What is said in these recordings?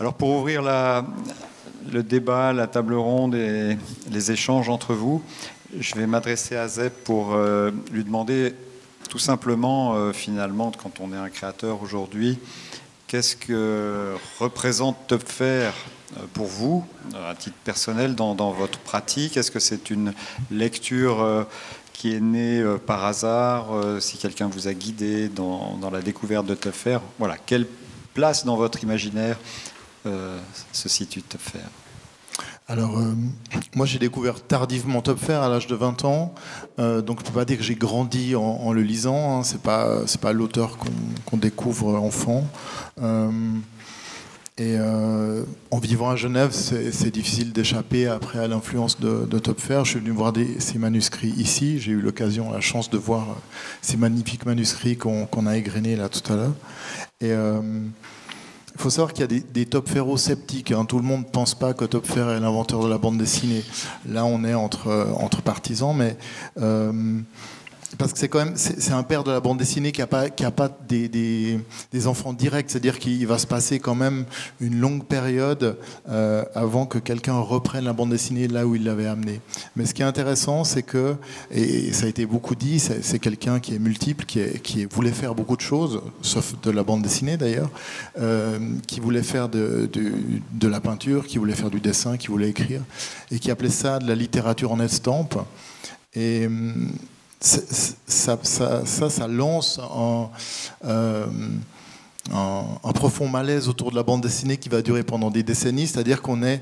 Alors pour ouvrir le débat, la table ronde et les échanges entre vous, je vais m'adresser à Zeb pour euh, lui demander tout simplement, euh, finalement, quand on est un créateur aujourd'hui, qu'est-ce que représente Topfer euh, pour vous, à titre personnel, dans, votre pratique? Est-ce que c'est une lecture qui est née par hasard Si quelqu'un vous a guidé dans, la découverte de Topfer, voilà, quelle place dans votre imaginaire se situe Topfer alors, euh, moi, j'ai découvert tardivement Top Fair à l'âge de 20 ans, euh, donc je peux pas dire que j'ai grandi en, le lisant. Hein. c'est pas pas l'auteur qu'on découvre enfant. Euh, et en vivant à Genève, c'est difficile d'échapper après à l'influence de, de Top Fair. Je suis venu voir ces manuscrits ici. J'ai eu l'occasion, la chance de voir ces magnifiques manuscrits qu'on a égrenés là tout à l'heure. Et il faut savoir qu'il y a des, des top sceptiques. Hein. Tout le monde ne pense pas que Topfer est l'inventeur de la bande dessinée. Là, on est entre, euh, partisans, mais euh, parce que c'est quand même c'est un père de la bande dessinée qui a pas des, enfants directs, c'est-à-dire qu'il va se passer quand même une longue période euh, avant que quelqu'un reprenne la bande dessinée là où il l'avait amenée. Mais ce qui est intéressant, c'est que et ça a été beaucoup dit, c'est quelqu'un qui est multiple, qui, voulait faire beaucoup de choses, sauf de la bande dessinée d'ailleurs, euh, qui voulait faire de, de, la peinture, qui voulait faire du dessin, qui voulait écrire, et qui appelait ça de la littérature en estampe. Et ça, ça, ça, lance euh, un, profond malaise autour de la bande dessinée qui va durer pendant des décennies, c'est-à-dire qu'on est,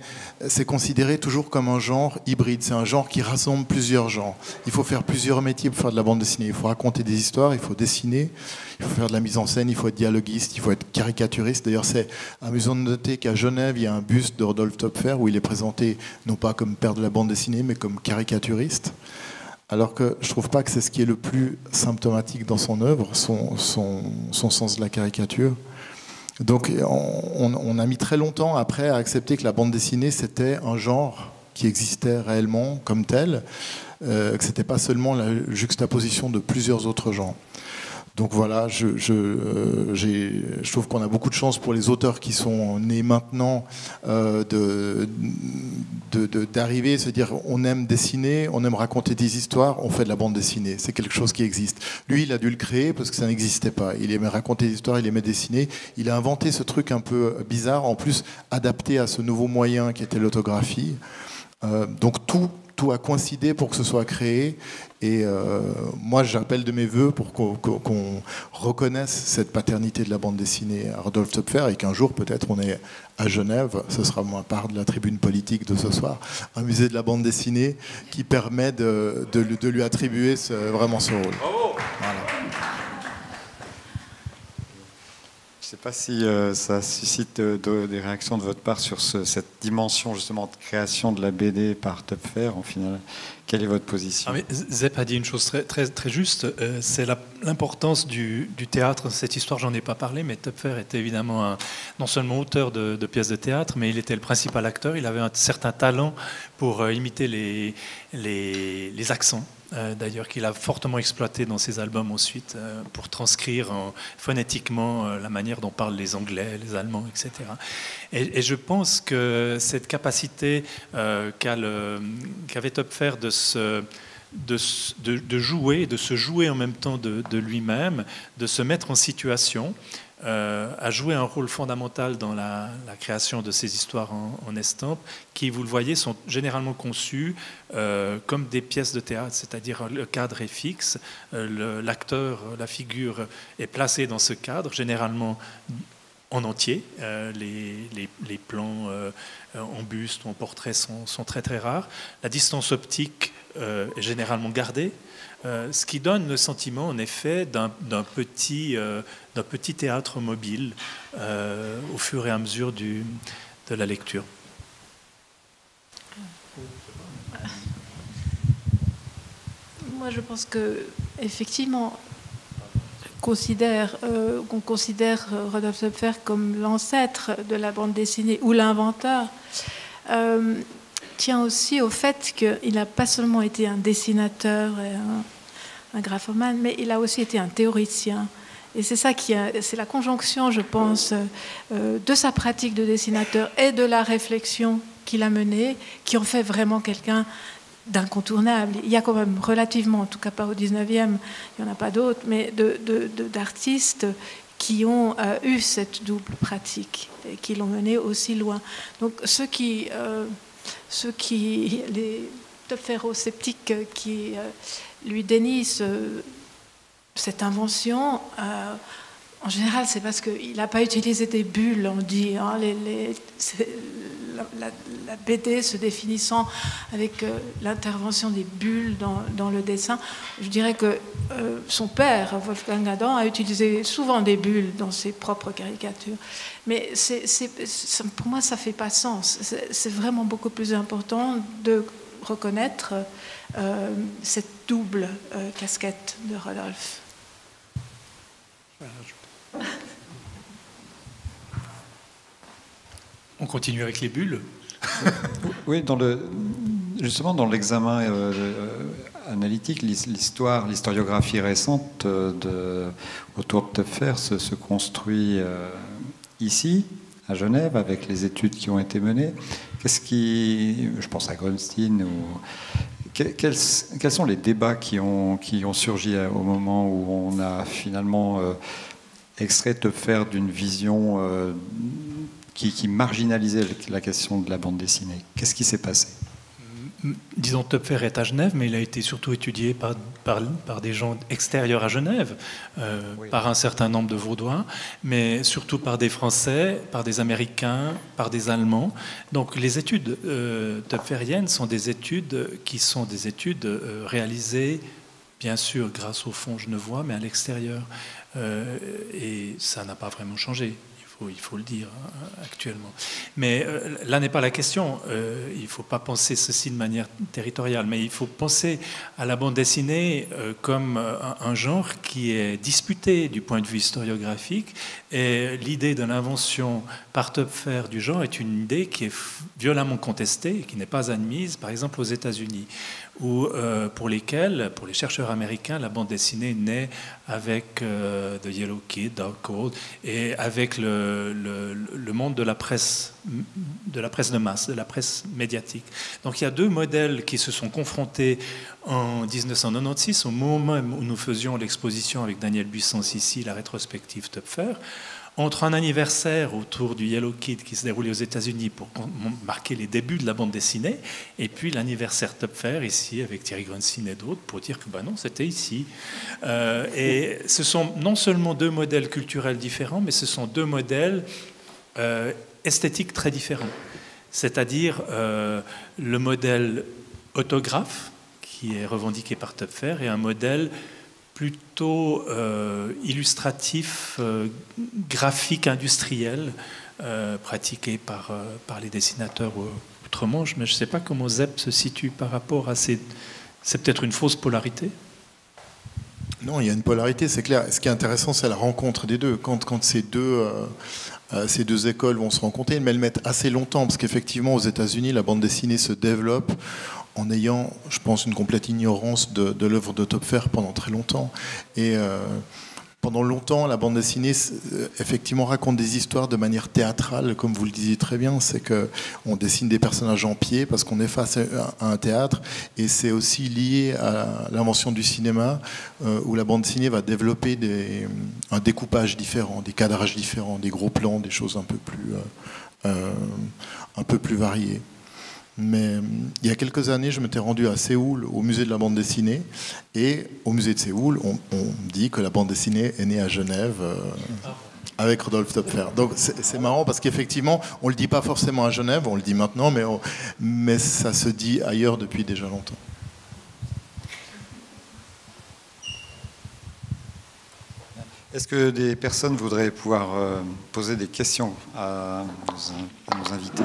c'est considéré toujours comme un genre hybride, c'est un genre qui rassemble plusieurs genres. Il faut faire plusieurs métiers pour faire de la bande dessinée. Il faut raconter des histoires, il faut dessiner, il faut faire de la mise en scène, il faut être dialoguiste, il faut être caricaturiste. D'ailleurs, c'est amusant de noter qu'à Genève, il y a un buste de Rodolphe Topfer où il est présenté non pas comme père de la bande dessinée, mais comme caricaturiste. Alors que je trouve pas que c'est ce qui est le plus symptomatique dans son œuvre, son, sens de la caricature. Donc on, a mis très longtemps après à accepter que la bande dessinée, c'était un genre qui existait réellement comme tel, euh, que ce n'était pas seulement la juxtaposition de plusieurs autres genres. Donc voilà, je, je, euh, je trouve qu'on a beaucoup de chance pour les auteurs qui sont nés maintenant euh, d'arriver et se dire on aime dessiner, on aime raconter des histoires, on fait de la bande dessinée. C'est quelque chose qui existe. Lui, il a dû le créer parce que ça n'existait pas. Il aimait raconter des histoires, il aimait dessiner. Il a inventé ce truc un peu bizarre, en plus adapté à ce nouveau moyen qui était l'autographie. Euh, donc tout, tout a coïncidé pour que ce soit créé. Et euh, moi, j'appelle de mes voeux pour qu'on reconnaisse cette paternité de la bande dessinée à Rodolphe Topfer et qu'un jour, peut-être, on est à Genève, ce sera moins part de la tribune politique de ce soir, un musée de la bande dessinée qui permet de, de, lui attribuer ce, vraiment ce rôle. Je ne sais pas si euh, ça suscite des réactions de votre part sur cette dimension justement de création de la BD par Topfer. En final, quelle est votre position? Ah, Zep a dit une chose très, juste, euh, c'est l'importance du, théâtre. Cette histoire, j'en ai pas parlé, mais Topfer était évidemment non seulement auteur de, pièces de théâtre, mais il était le principal acteur. Il avait un certain talent pour euh, imiter les accents euh, d'ailleurs qu'il a fortement exploité dans ses albums ensuite euh, pour transcrire phonétiquement euh, la manière dont parlent les Anglais, les Allemands, etc. Et, je pense que cette capacité qu'avait Topfer de jouer, de se jouer en même temps de lui-même, de se mettre en situation, euh, a joué un rôle fondamental dans la, création de ces histoires en, en, estampe, qui, vous le voyez, sont généralement conçues euh, comme des pièces de théâtre, c'est-à-dire le cadre est fixe, euh, l'acteur, la figure est placée dans ce cadre, généralement en entier. Les, plans en buste ou en portrait sont, très très rares. La distance optique est généralement gardée. Euh, ce qui donne le sentiment, en effet, d'un petit, euh, petit, théâtre mobile euh, au fur et à mesure de la lecture. Moi, je pense que effectivement, considère, qu'on considère Rodolphe Töpfer comme l'ancêtre de la bande dessinée ou l'inventeur, tient aussi au fait qu'il n'a pas seulement été un dessinateur et un, un graphomane, mais il a aussi été un théoricien Et c'est ça qui, c'est la conjonction, je pense, euh, de sa pratique de dessinateur et de la réflexion qu'il a menée, qui en fait vraiment quelqu'un d'incontournable. Il y a quand même relativement, en tout cas pas au 19e, il n'y en a pas d'autres, mais d'artistes qui ont euh, eu cette double pratique et qui l'ont menée aussi loin. Donc ceux qui, euh, ceux qui les sceptiques qui euh, lui dénient cette invention, en général, c'est parce qu'il n'a pas utilisé des bulles, on dit. Hein, la, BD se définissant avec euh, l'intervention des bulles dans, le dessin. Je dirais que euh, son père, Wolfgang Adam, a utilisé souvent des bulles dans ses propres caricatures. Mais pour moi, ça ne fait pas sens. C'est vraiment beaucoup plus important de reconnaître euh, cette double casquette de Rodolphe. On continue avec les bulles Oui, justement dans l'examen euh, euh, analytique, l'histoire, l'historiographie récente euh, de, autour de Tepfer se, construit ici, à Genève, avec les études qui ont été menées. Qu'est-ce qui, je pense à Grunstein, ou quels, sont les débats qui ont, qui ont surgi au moment où on a finalement extrait Tepfer d'une vision qui, marginalisait la question de la bande dessinée. Qu'est-ce qui s'est passé? Disons, Topfer est à Genève, mais il a été surtout étudié par, par, des gens extérieurs à Genève, euh, par un certain nombre de Vaudois, mais surtout par des Français, par des Américains, par des Allemands. Donc les études euh, topferiennes sont des études qui sont des études euh, réalisées, bien sûr, grâce au fond genevois, mais à l'extérieur. Euh, et ça n'a pas vraiment changé il faut le dire hein, actuellement. Mais euh, là n'est pas la question. Euh, il ne faut pas penser ceci de manière territoriale, mais il faut penser à la bande dessinée euh, comme un, genre qui est disputé du point de vue historiographique. Et l'idée de l'invention par Topfer du genre est une idée qui est violemment contestée et qui n'est pas admise, par exemple, aux États-Unis ou euh, pour lesquels, pour les chercheurs américains, la bande dessinée naît avec euh, The Yellow Kid, Dark Cold, et avec le, monde de la presse, de la presse de masse, de la presse médiatique. Donc il y a deux modèles qui se sont confrontés en 1996, au moment où nous faisions l'exposition avec Daniel Buissens ici, la rétrospective Topfer entre un anniversaire autour du Yellow Kid qui se déroulait aux États-Unis pour marquer les débuts de la bande dessinée, et puis l'anniversaire Topfer ici avec Thierry Grunstein et d'autres pour dire que bah non, c'était ici. Euh, et ce sont non seulement deux modèles culturels différents, mais ce sont deux modèles euh, esthétiques très différents. C'est-à-dire euh, le modèle autographe qui est revendiqué par Topfer et un modèle plutôt euh, illustratif, euh, graphique, industriel, euh, pratiqué par, par les dessinateurs outre-Manche. Mais je ne sais pas comment Zepp se situe par rapport à ces... C'est peut-être une fausse polarité Non, il y a une polarité, c'est clair. Ce qui est intéressant, c'est la rencontre des deux. Quand, quand ces deux... ces deux écoles vont se rencontrer, mais elles mettent assez longtemps, parce qu'effectivement, aux États-Unis, la bande dessinée se développe en ayant, je pense, une complète ignorance de, l'œuvre de Topfer pendant très longtemps. Et euh, pendant longtemps, la bande dessinée, euh, effectivement, raconte des histoires de manière théâtrale, comme vous le disiez très bien. C'est que on dessine des personnages en pied parce qu'on est face à un théâtre, et c'est aussi lié à l'invention du cinéma, euh, où la bande dessinée va développer un découpage différent, des cadrages différents, des gros plans, des choses un peu plus, un peu plus variées. Mais euh, il y a quelques années, je m'étais rendu à Séoul, au musée de la bande dessinée. Et au musée de Séoul, on, dit que la bande dessinée est née à Genève. Euh, avec Rodolphe Topfer. Donc c'est marrant parce qu'effectivement, on ne le dit pas forcément à Genève, on le dit maintenant, mais, mais ça se dit ailleurs depuis déjà longtemps. Est-ce que des personnes voudraient pouvoir euh, poser des questions à nos invités?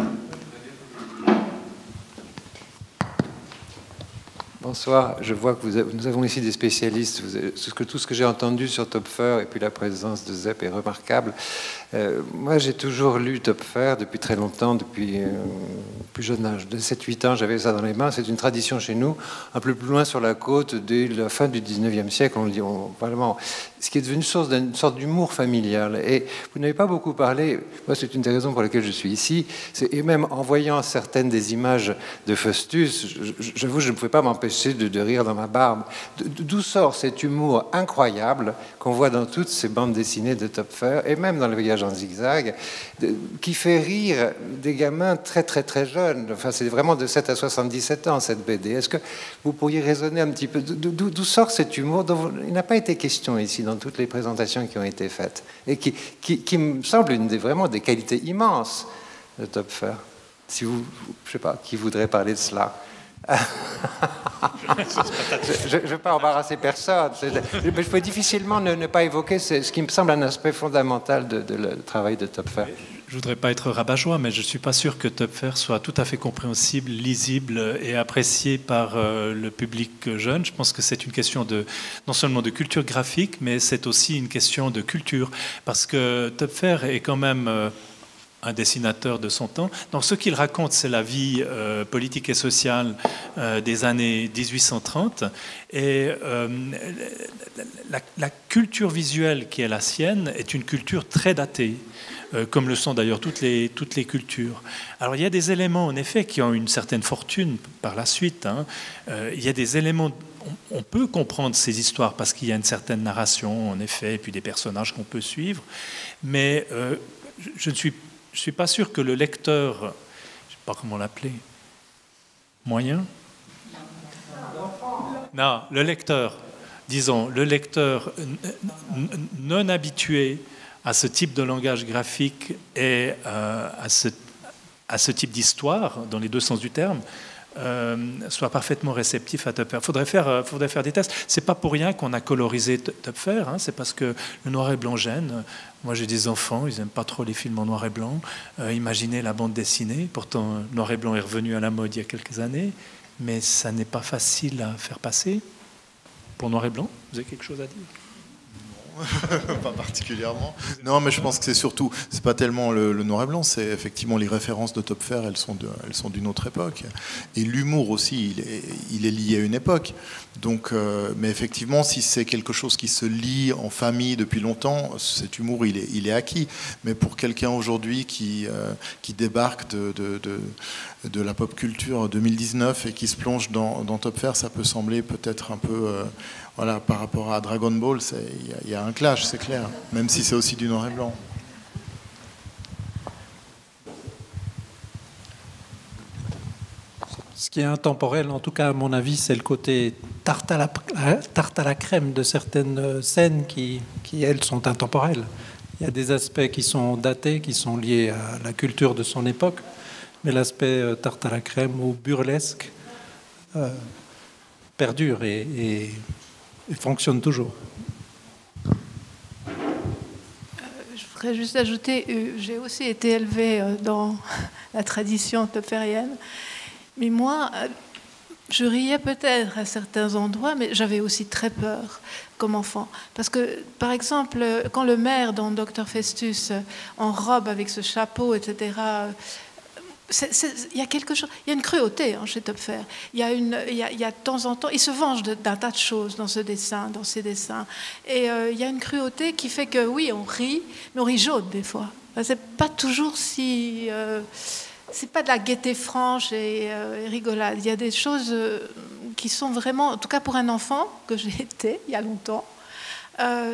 Bonsoir, je vois que nous avons ici des spécialistes. tout ce que j'ai entendu sur Topfer et puis la présence de Zepp est remarquable. Euh, moi, j'ai toujours lu Topfer depuis très longtemps, depuis euh, plus jeune âge. De 7-8 ans, j'avais ça dans les mains. C'est une tradition chez nous, un peu plus loin sur la côte, dès la fin du 19e siècle. On dit, vraiment. ce qui est devenu source d'une sorte d'humour familial. Et vous n'avez pas beaucoup parlé, moi c'est une des raisons pour lesquelles je suis ici, et même en voyant certaines des images de Faustus, j'avoue, je ne pouvais pas m'empêcher de, rire dans ma barbe. D'où sort cet humour incroyable qu'on voit dans toutes ces bandes dessinées de Topfer, et même dans le en zigzag, qui fait rire des gamins très très très jeunes. Enfin, c'est vraiment de 7 à 77 ans cette BD. Est-ce que vous pourriez raisonner un petit peu d'où sort cet humour dont il n'a pas été question ici dans toutes les présentations qui ont été faites, et qui, me semble vraiment des qualités immenses de Topfer. Si vous, je sais pas, qui voudrait parler de cela? Je ne vais pas embarrasser personne. Je, je peux difficilement ne, pas évoquer ce, qui me semble un aspect fondamental de, le travail de Topfer. Je voudrais pas être rabat-joie, mais je ne suis pas sûr que Topfer soit tout à fait compréhensible, lisible et apprécié par euh, le public jeune. Je pense que c'est une question de non seulement de culture graphique, mais c'est aussi une question de culture, parce que Topfer est quand même euh, un dessinateur de son temps. Donc ce qu'il raconte, c'est la vie euh, politique et sociale euh, des années 1830. Et euh, la, culture visuelle qui est la sienne est une culture très datée, comme le sont d'ailleurs toutes les, toutes les cultures. Alors il y a des éléments, en effet, qui ont une certaine fortune par la suite. Hein. il y a des éléments on peut comprendre ces histoires parce qu'il y a une certaine narration, en effet, et puis des personnages qu'on peut suivre. Mais je ne suis je ne suis pas sûr que le lecteur, je ne sais pas comment l'appeler, moyen. Non, le lecteur, disons, le lecteur non habitué à ce type de langage graphique et euh, à, ce, à ce type d'histoire, dans les deux sens du terme, euh, soit parfaitement réceptif à Topfer. Il faudrait faire, euh, faudrait faire des tests. C'est pas pour rien qu'on a colorisé Topfer, hein, c'est parce que le noir et blanc gêne. Moi, j'ai des enfants, ils n'aiment pas trop les films en noir et blanc. Euh, imaginez la bande dessinée. Pourtant, noir et blanc est revenu à la mode il y a quelques années, mais ça n'est pas facile à faire passer. Pour noir et blanc, vous avez quelque chose à dire? pas particulièrement. Non, mais je pense que c'est surtout, c'est pas tellement le, noir et blanc, c'est effectivement les références de Top elles sont, d'une autre époque. Et l'humour aussi, il est, lié à une époque. Donc, euh, mais effectivement, si c'est quelque chose qui se lit en famille depuis longtemps, cet humour, il est, il est acquis. Mais pour quelqu'un aujourd'hui qui, euh, qui débarque de, de, de, la pop culture 2019 et qui se plonge dans, dans Top ça peut sembler peut-être un peu euh, voilà, par rapport à Dragon Ball, il y, a un clash, c'est clair, même si c'est aussi du noir et blanc. Ce qui est intemporel, en tout cas à mon avis, c'est le côté tarte à, la, crème de certaines scènes qui, qui, elles, sont intemporelles. Il y a des aspects qui sont datés, qui sont liés à la culture de son époque, mais l'aspect euh, tarte à la crème ou burlesque euh, perdure et fonctionne toujours. Euh, je voudrais juste ajouter, euh, j'ai aussi été élevée euh, dans la tradition topférienne, mais moi, je riais peut-être à certains endroits, mais j'avais aussi très peur comme enfant. Parce que, par exemple, quand le maire dans Docteur Festus, en robe avec ce chapeau, etc., il y a quelque chose, il y a une cruauté hein, chez Topfer. Il y a une, il y a, de temps en temps, il se venge d'un tas de choses dans ce dessin, dans ces dessins. Et euh, il y a une cruauté qui fait que oui, on rit, mais on rit jaune des fois. c'est pas toujours si, euh, c'est pas de la gaieté franche et, euh, rigolade. Il y a des choses qui sont vraiment, en tout cas pour un enfant que j'ai été il y a longtemps,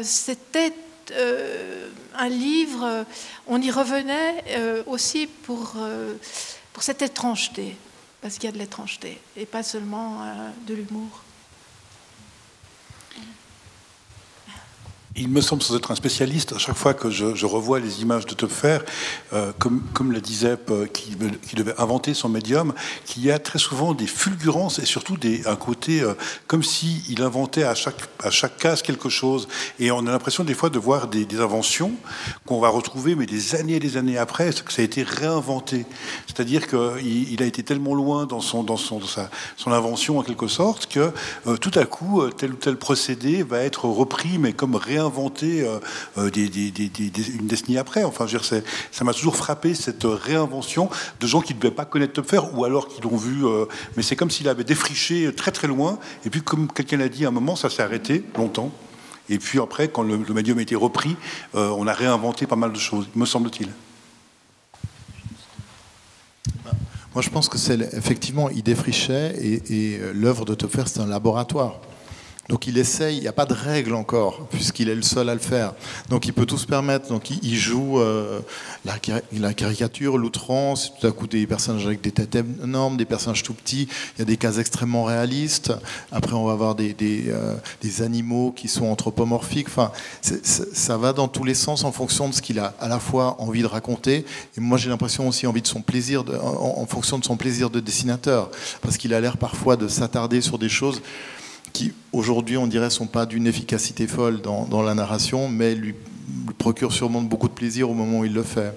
c'était euh, un livre, on y revenait euh, aussi euh, pour cette étrangeté, parce qu'il y a de l'étrangeté, et pas seulement de l'humour. Il me semble, sans être un spécialiste, à chaque fois que je, revois les images de Topfer, euh, comme, comme le disait euh, qui, devait inventer son médium, qu'il y a très souvent des fulgurances et surtout un côté euh, comme s'il il inventait à chaque, case quelque chose. Et on a l'impression des fois de voir des, inventions qu'on va retrouver, mais des années et des années après, que ça a été réinventé. C'est-à-dire qu'il il a été tellement loin dans, son invention, en quelque sorte, que tout à coup, tel ou tel procédé va être repris, mais comme réinventé inventer euh, euh, une décennie après. Enfin, ça m'a toujours frappé cette réinvention de gens qui ne devaient pas connaître Topfer ou alors qui l'ont vu. Euh, mais c'est comme s'il avait défriché très très loin. Et puis, comme quelqu'un l'a dit à un moment, ça s'est arrêté longtemps. Et puis après, quand le, médium a été repris, on a réinventé pas mal de choses, me semble-t-il. Moi, je pense que c'est effectivement, il défrichait et, et l'œuvre de Topfer, c'est un laboratoire. Donc il essaye, il n'y a pas de règle encore, puisqu'il est le seul à le faire. Donc il peut tout se permettre. Donc il, joue euh, la, caricature, l'outrance, tout à coup des personnages avec des têtes énormes, des personnages tout petits. Il y a des cases extrêmement réalistes. Après, on va avoir des, des, euh, animaux qui sont anthropomorphiques. Enfin, ça va dans tous les sens en fonction de ce qu'il a à la fois envie de raconter. Et moi, j'ai l'impression aussi envie de son plaisir, de, en fonction de son plaisir de dessinateur, parce qu'il a l'air parfois de s'attarder sur des choses qui aujourd'hui on dirait sont pas d'une efficacité folle dans, la narration, mais lui, procure sûrement beaucoup de plaisir au moment où il le fait.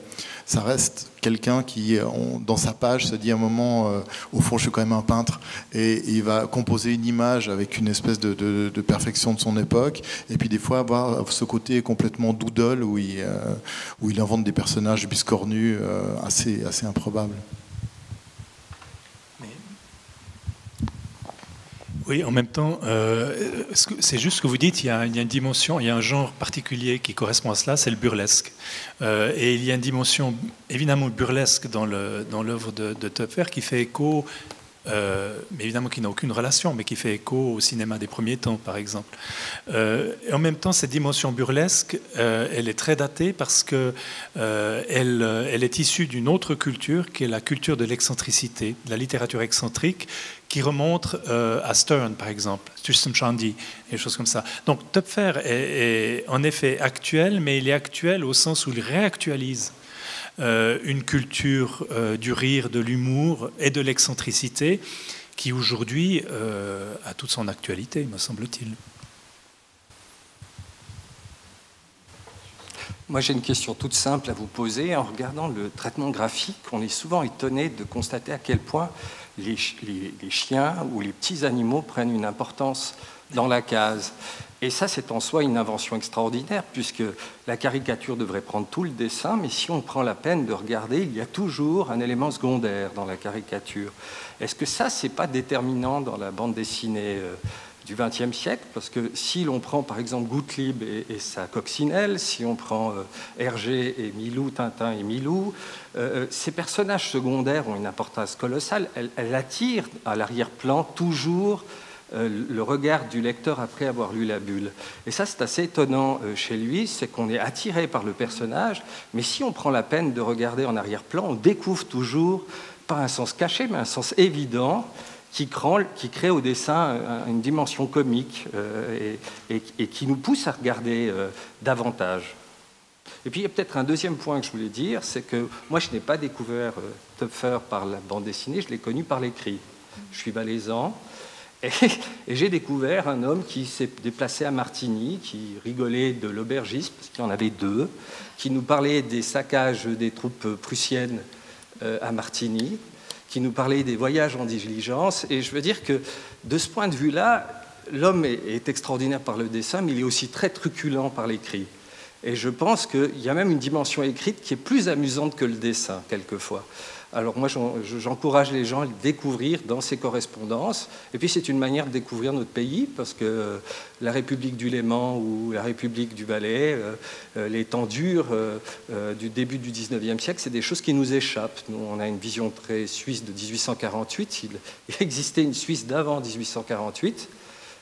Ça reste quelqu'un qui, dans sa page, se dit à un moment, euh, au fond, je suis quand même un peintre, et, il va composer une image avec une espèce de, perfection de son époque, et puis des fois avoir ce côté complètement doodle où il, euh, invente des personnages biscornus euh, assez, assez improbables. Oui, en même temps, euh, c'est juste ce que vous dites, il y, a, une dimension, il y a un genre particulier qui correspond à cela, c'est le burlesque. Euh, et il y a une dimension évidemment burlesque dans l'œuvre de, de qui fait écho euh, mais évidemment qui n'a aucune relation, mais qui fait écho au cinéma des premiers temps, par exemple. Euh, et en même temps, cette dimension burlesque, euh, elle est très datée parce que elle, est issue d'une autre culture, qui est la culture de l'excentricité, de la littérature excentrique, qui remonte à Stern, par exemple, Tristan Shandy, et des choses comme ça. Donc, Topfer est, en effet actuel, mais il est actuel au sens où il réactualise une culture euh, du rire, de l'humour et de l'excentricité qui aujourd'hui euh, a toute son actualité, me semble-t-il. Moi, j'ai une question toute simple à vous poser. En regardant le traitement graphique, on est souvent étonné de constater à quel point les, chiens ou les petits animaux prennent une importance dans la case. Et ça, c'est en soi une invention extraordinaire, puisque la caricature devrait prendre tout le dessin, mais si on prend la peine de regarder, il y a toujours un élément secondaire dans la caricature. Est-ce que ça, c'est pas déterminant dans la bande dessinée euh, du XXe siècle Parce que si l'on prend par exemple Goutlieb et, sa coccinelle, si on prend euh, Hergé et Milou, Tintin et Milou, euh, ces personnages secondaires ont une importance colossale. Elle attirent à l'arrière-plan toujours euh, le regard du lecteur après avoir lu la bulle. Et ça, c'est assez étonnant euh, chez lui, c'est qu'on est attiré par le personnage, mais si on prend la peine de regarder en arrière-plan, on découvre toujours, pas un sens caché, mais un sens évident, qui crée, au dessin une dimension comique euh, et, qui nous pousse à regarder davantage. Et puis il y a peut-être un deuxième point que je voulais dire, c'est que moi je n'ai pas découvert Topfer par la bande dessinée, je l'ai connu par l'écrit. Je suis valaisan, et, j'ai découvert un homme qui s'est déplacé à Martigny, qui rigolait de l'aubergisme, parce qu'il y en avait deux, qui nous parlait des saccages des troupes prussiennes euh, à Martigny, qui nous parlait des voyages en diligence. Et je veux dire que de ce point de vue-là, l'homme est, extraordinaire par le dessin, mais il est aussi très truculent par l'écrit. Et je pense qu'il y a même une dimension écrite qui est plus amusante que le dessin, quelquefois. Alors moi, j'encourage les gens à le découvrir dans ces correspondances. Et puis c'est une manière de découvrir notre pays, parce que euh, la République du Léman ou la République du Valais, euh, euh, les temps durs du début du 19e siècle, c'est des choses qui nous échappent. Nous, on a une vision très suisse de 1848. Il existait une Suisse d'avant 1848.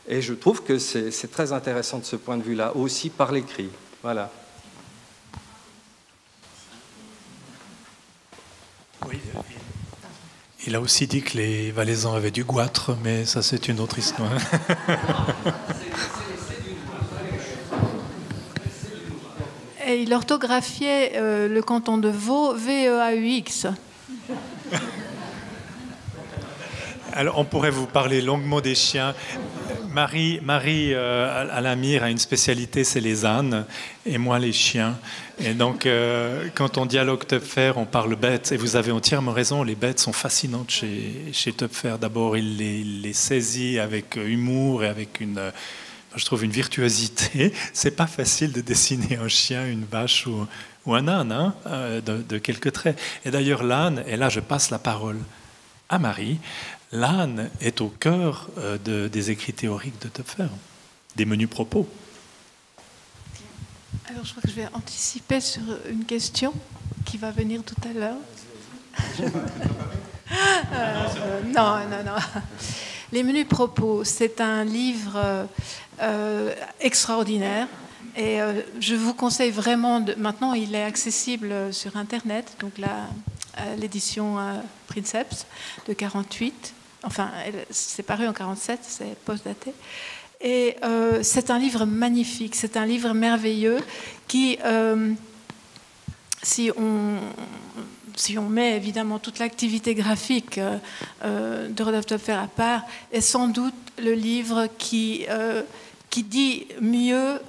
Et je trouve que c'est très intéressant de ce point de vue-là, aussi par l'écrit. Voilà. Oui. Il a aussi dit que les Valaisans avaient du goitre, mais ça c'est une autre histoire. Et il orthographiait euh, le canton de Vaud, V-E-A-U-X. Alors on pourrait vous parler longuement des chiens. Marie, Marie euh, a une spécialité, c'est les ânes, et moi les chiens. Et donc, euh, quand on dialogue Topfer, on parle bêtes, et vous avez entièrement raison, les bêtes sont fascinantes chez, chez Topfer. D'abord, il les, saisit avec humour et avec une, je trouve, une virtuosité. C'est pas facile de dessiner un chien, une vache ou, un âne, hein, euh, de, de quelques traits. Et d'ailleurs, l'âne, et là je passe la parole à Marie, l'âne est au cœur euh, de, des écrits théoriques de Topfer, des menus propos. Alors, je crois que je vais anticiper sur une question qui va venir tout à l'heure. Euh, non, non, non. Les menus propos, c'est un livre euh, extraordinaire. Et je vous conseille vraiment, maintenant il est accessible sur Internet, donc l'édition Princeps de 48. Enfin, c'est paru en 47, c'est post-daté. Et euh, c'est un livre magnifique, c'est un livre merveilleux qui, euh, si, on, met évidemment toute l'activité graphique euh, de Rodolphe Topfer à part, est sans doute le livre qui, qui dit mieux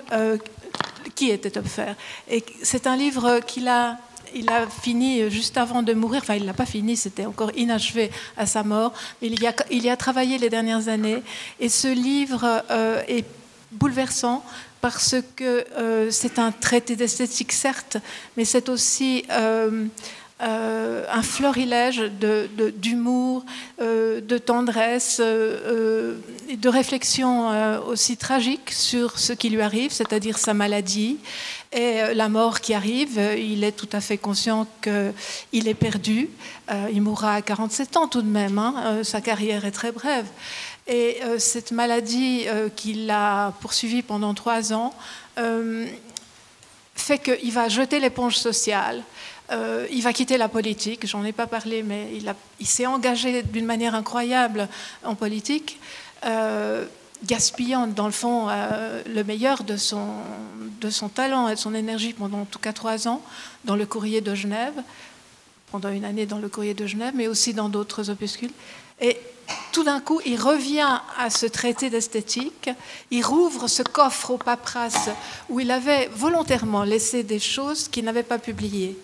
qui était Topfer. Et c'est un livre qu'il a il a fini juste avant de mourir, enfin il l'a pas fini, c'était encore inachevé à sa mort, mais il y a, il y a travaillé les dernières années. Et ce livre euh, est bouleversant parce que euh, c'est un traité d'esthétique, certes, mais c'est aussi euh, un florilège d'humour, de, de, tendresse, et de réflexion aussi tragique sur ce qui lui arrive, c'est-à-dire sa maladie, et euh, la mort qui arrive, euh, il est tout à fait conscient qu'il est perdu. Euh, il mourra à 47 ans tout de même. Hein. Sa carrière est très brève. Et cette maladie qui l'a poursuivi pendant trois ans fait qu'il va jeter l'éponge sociale. Il va quitter la politique, j'en ai pas parlé, mais il, s'est engagé d'une manière incroyable en politique gaspillant dans le fond euh, le meilleur de son, de son talent et de son énergie pendant en tout cas trois ans dans le courrier de Genève, pendant une année dans le courrier de Genève, mais aussi dans d'autres opuscules. Et tout d'un coup, il revient à ce traité d'esthétique, il rouvre ce coffre aux paperasses où il avait volontairement laissé des choses qu'il n'avait pas publiées.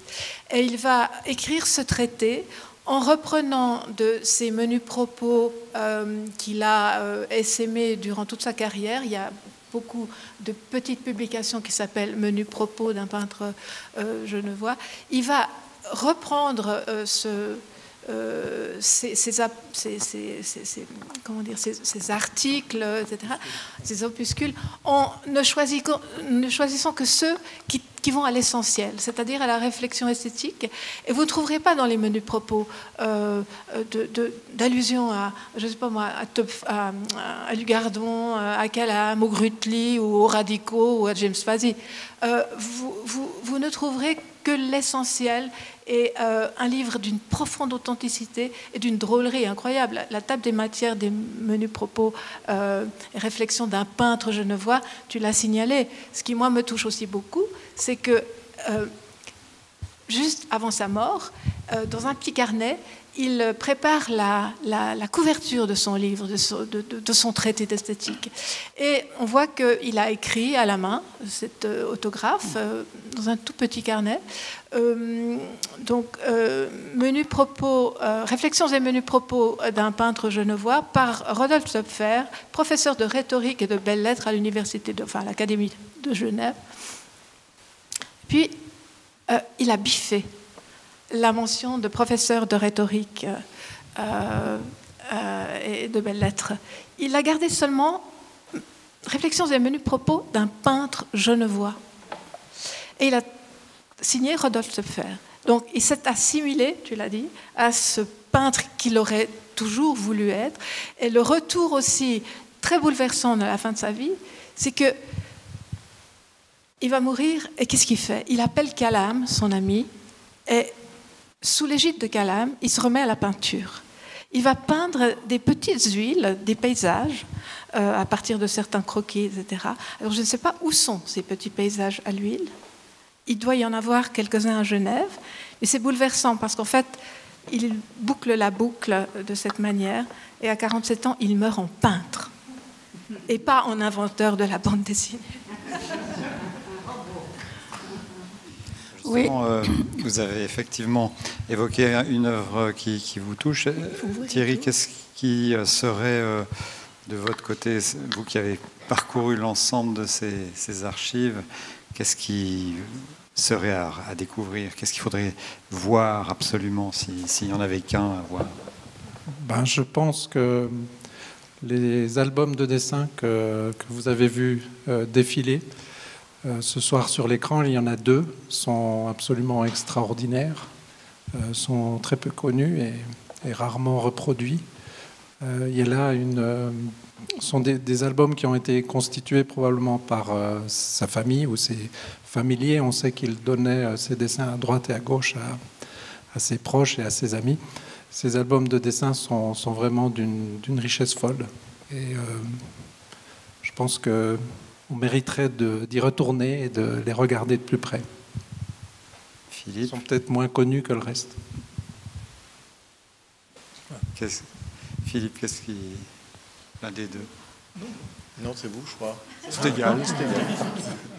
Et il va écrire ce traité en reprenant de ces menus propos euh, qu'il a euh, essaimés durant toute sa carrière, il y a beaucoup de petites publications qui s'appellent Menus propos d'un peintre euh, genevois, il va reprendre ce, ces, articles, etc., ces opuscules, en ne, ne choisissant que ceux qui vont à l'essentiel, c'est-à-dire à la réflexion esthétique. Et vous ne trouverez pas dans les menus propos euh, d'allusion à, je sais pas moi, à, à, Lugardon, à Calam, au Grutli, ou aux radicaux, ou à James Fazi. Euh, vous, vous, ne trouverez que l'essentiel et euh, un livre d'une profonde authenticité et d'une drôlerie incroyable. La table des matières des menus propos euh, réflexions d'un peintre genevois, tu l'as signalé. Ce qui, moi, me touche aussi beaucoup, c'est que euh, juste avant sa mort, dans un petit carnet, il prépare la, couverture de son livre, de son, traité d'esthétique. Et on voit qu'il a écrit à la main cet euh, autographe euh, dans un tout petit carnet. Euh, donc, menu propos, réflexions et menus propos d'un peintre genevois par Rodolphe Töpfer, professeur de rhétorique et de belles lettres à l'Académie de Genève. Puis, il a biffé la mention de professeur de rhétorique euh, euh, et de belles lettres. Il a gardé seulement Réflexions et menus propos d'un peintre genevois. Et il a signé Rodolphe Töpfer. Donc il s'est assimilé, tu l'as dit, à ce peintre qu'il aurait toujours voulu être. Et le retour aussi très bouleversant de la fin de sa vie, c'est que il va mourir et qu'est-ce qu'il fait? Il appelle Calam, son ami, et sous l'égide de Calam, il se remet à la peinture. Il va peindre des petites huiles, des paysages, euh, à partir de certains croquis, etc. Alors je ne sais pas où sont ces petits paysages à l'huile. Il doit y en avoir quelques-uns à Genève, mais c'est bouleversant parce qu'en fait, il boucle la boucle de cette manière, et à 47 ans, il meurt en peintre, et pas en inventeur de la bande dessinée. Oui. Euh, vous avez effectivement évoqué une œuvre qui, vous touche. Thierry, qu'est-ce qui euh, serait euh, de votre côté, vous qui avez parcouru l'ensemble de ces, archives, qu'est-ce qui serait à, découvrir? Qu'est-ce qu'il faudrait voir absolument s'il n'y en avait qu'un à voir? Ben, Je pense que les albums de dessin que, que vous avez vus défiler Euh, ce soir sur l'écran, il y en a deux, sont absolument extraordinaires, euh, sont très peu connus et, rarement reproduits. Euh, il y a là une, sont des, albums qui ont été constitués probablement par sa famille ou ses familiers. On sait qu'il donnait ses dessins à droite et à gauche à, ses proches et à ses amis. Ces albums de dessins sont, sont vraiment d'une richesse folle. Et je pense que on mériterait d'y retourner et de les regarder de plus près. Philippe. Ils sont peut-être moins connus que le reste. Philippe, qu'est-ce qui. L'un des deux? Non, c'est vous, je crois. C'est égal.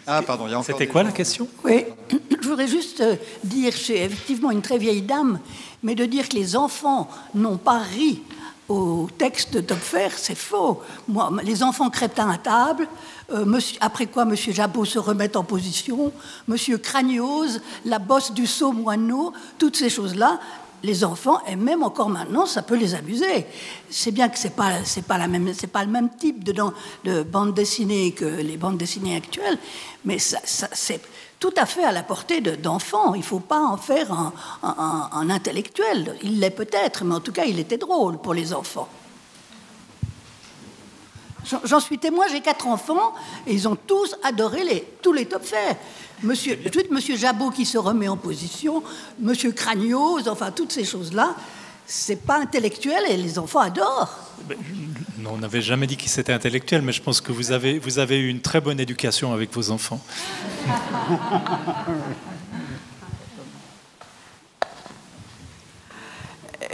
Ah, pardon, il y a C'était quoi la question? Oui, je voudrais juste euh, dire, je suis effectivement une très vieille dame, mais de dire que les enfants n'ont pas ri au texte de Topfer, c'est faux. Moi, les enfants crétins à table, euh, après quoi M. Jabot se remet en position, M. Craniose, la bosse du saut moineau, toutes ces choses-là, les enfants, et même encore maintenant, ça peut les amuser. C'est bien que ce n'est pas, pas, la même, pas le même type de, de, bande dessinée que les bandes dessinées actuelles, mais ça, c'est tout à fait à la portée d'enfants. Il ne faut pas en faire un intellectuel. Il l'est peut-être, mais en tout cas, il était drôle pour les enfants. J'en suis témoin, j'ai quatre enfants, et ils ont tous adoré les, tous les top faits. Monsieur, Monsieur Jabot qui se remet en position, Monsieur Cranios, enfin toutes ces choses-là, c'est pas intellectuel et les enfants adorent. non, on n'avait jamais dit que c'était intellectuel, mais je pense que vous avez, vous avez eu une très bonne éducation avec vos enfants.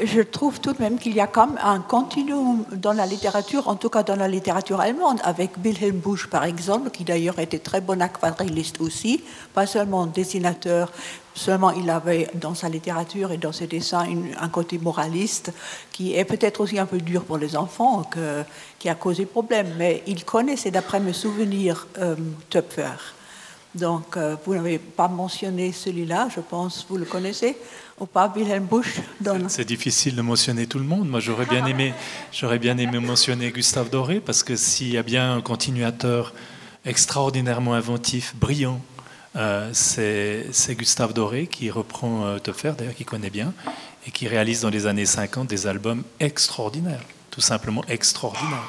je trouve tout de même qu'il y a comme un continuum dans la littérature, en tout cas dans la littérature allemande, avec Wilhelm Busch par exemple, qui d'ailleurs était très bon aquarelliste aussi, pas seulement dessinateur, seulement il avait dans sa littérature et dans ses dessins un côté moraliste qui est peut-être aussi un peu dur pour les enfants, qui a causé problème, mais il connaissait, d'après mes souvenirs, euh, Töpfer. Donc, euh, vous n'avez pas mentionné celui-là, je pense, vous le connaissez ou pas, Wilhelm Busch C'est difficile de mentionner tout le monde. Moi, j'aurais bien aimé, j'aurais bien aimé mentionner Gustave Doré, parce que s'il y a bien un continuateur extraordinairement inventif, brillant, euh, c'est Gustave Doré qui reprend euh, d'ailleurs, qui connaît bien, et qui réalise dans les années 50 des albums extraordinaires, tout simplement extraordinaires.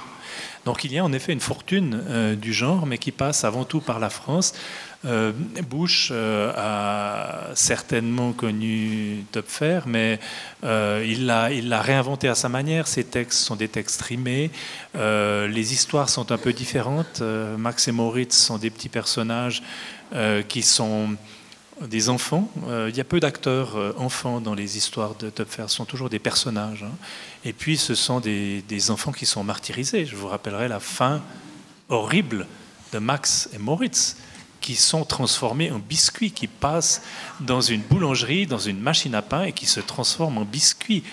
Donc il y a en effet une fortune euh, du genre, mais qui passe avant tout par la France. Euh, Bush euh, a certainement connu Topfer, mais euh, il l'a réinventé à sa manière. Ses textes sont des textes rimés. les histoires sont un peu différentes. Max et Moritz sont des petits personnages qui sont des enfants. il y a peu d'acteurs enfants dans les histoires de Topfer. Ce sont toujours des personnages. Hein. Et puis, ce sont des, des, enfants qui sont martyrisés. Je vous rappellerai la fin horrible de Max et Moritz qui sont transformés en biscuits, qui passent dans une boulangerie, dans une machine à pain et qui se transforment en biscuits,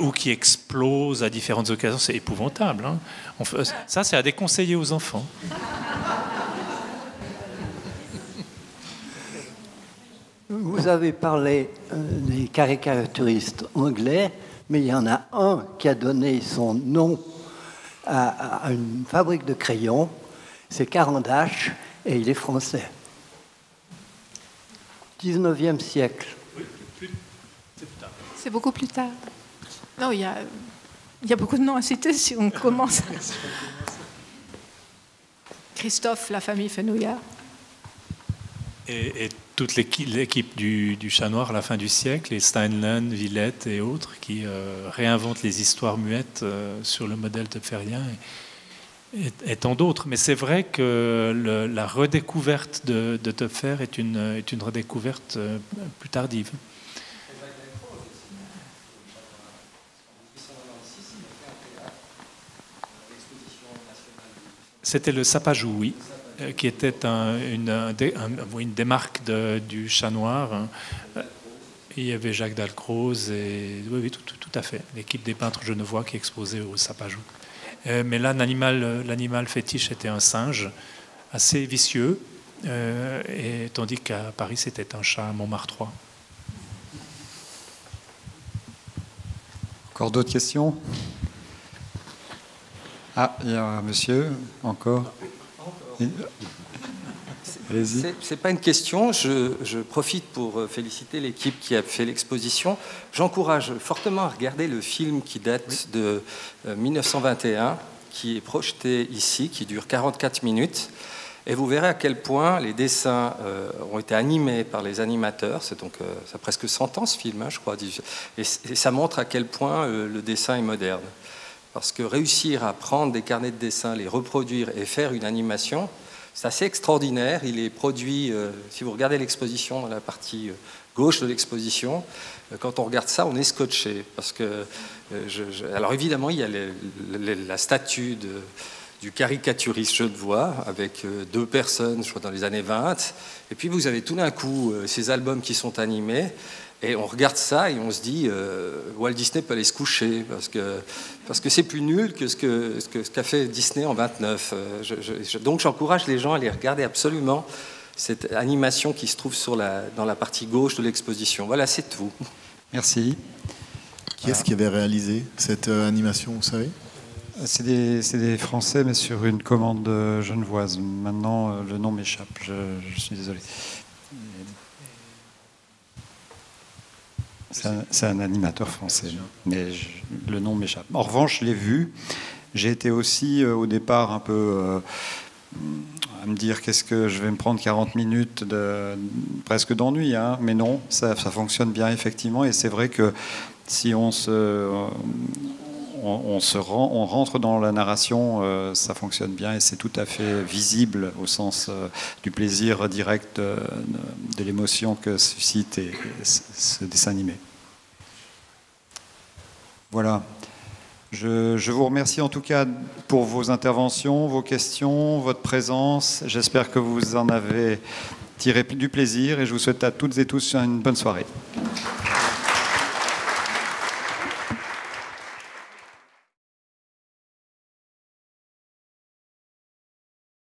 ou qui explosent à différentes occasions. C'est épouvantable. Hein. ça, c'est à déconseiller aux enfants. Vous avez parlé euh, des caricaturistes anglais, mais il y en a un qui a donné son nom à une fabrique de crayons, c'est Carandache, et il est français. 19e siècle. C'est beaucoup plus tard. Non, il y a, il y a beaucoup de noms à citer si on commence. Christophe, la famille Fenouillard. Et, et toute l'équipe du, du, Chat Noir à la fin du siècle, les Steinlen, Villette et autres, qui euh, réinventent les histoires muettes euh, sur le modèle de Ferrien et, tant d'autres. Mais c'est vrai que la redécouverte de, de Topfer est une, est une redécouverte euh, plus tardive. C'était le Sapajou, oui, euh, qui était une, une, des marques du chat noir. Hein. Il y avait Jacques Dalcroze et oui, tout, tout, à fait, l'équipe des peintres genevois qui exposait au Sapajou. Euh, mais là, euh, l'animal fétiche était un singe assez vicieux, euh, et, tandis qu'à Paris, c'était un chat Montmartre 3. Encore d'autres questions? Ah, il y a un monsieur, encore. C'est pas une question. Je, profite pour euh, féliciter l'équipe qui a fait l'exposition. J'encourage fortement à regarder le film qui date de 1921, euh, qui est projeté ici, qui dure 44 minutes. Et vous verrez à quel point les dessins euh, ont été animés par les animateurs. C'est donc ça a presque 100 ans ce film, hein, je crois. Et, ça montre à quel point le dessin est moderne. Parce que réussir à prendre des carnets de dessin, les reproduire et faire une animation, c'est assez extraordinaire. Il est produit, euh, si vous regardez l'exposition dans la partie euh, gauche de l'exposition, euh, quand on regarde ça, on est scotché. Parce que, alors évidemment, il y a la statue du caricaturiste Genevois, avec deux personnes, je crois, dans les années 20. Et puis vous avez tout d'un coup ces albums qui sont animés. Et on regarde ça et on se dit, Walt Disney peut aller se coucher, parce que parce que c'est plus nul que ce qu'a ce que, ce qu'a fait Disney en 29. Euh, donc j'encourage les gens à aller regarder absolument cette animation qui se trouve sur la, dans la partie gauche de l'exposition. Voilà, c'est tout. Merci. Qui est-ce qui avait réalisé cette euh, animation, vous savez? C'est des, des, Français, mais sur une commande genevoise. Maintenant, le nom m'échappe, je, je suis désolé. C'est un, animateur français, mais le nom m'échappe. En revanche, je l'ai vu. J'ai été aussi euh, au départ un peu euh, à me dire qu'est-ce que je vais me prendre 40 minutes presque d'ennui, hein. mais non, ça, fonctionne bien effectivement. Et c'est vrai que si on se, on, se rentre dans la narration, euh, ça fonctionne bien et c'est tout à fait visible au sens du plaisir direct de, l'émotion que suscite ce dessin animé. Voilà. Je, vous remercie en tout cas pour vos interventions, vos questions, votre présence. J'espère que vous en avez tiré du plaisir et je vous souhaite à toutes et tous une bonne soirée.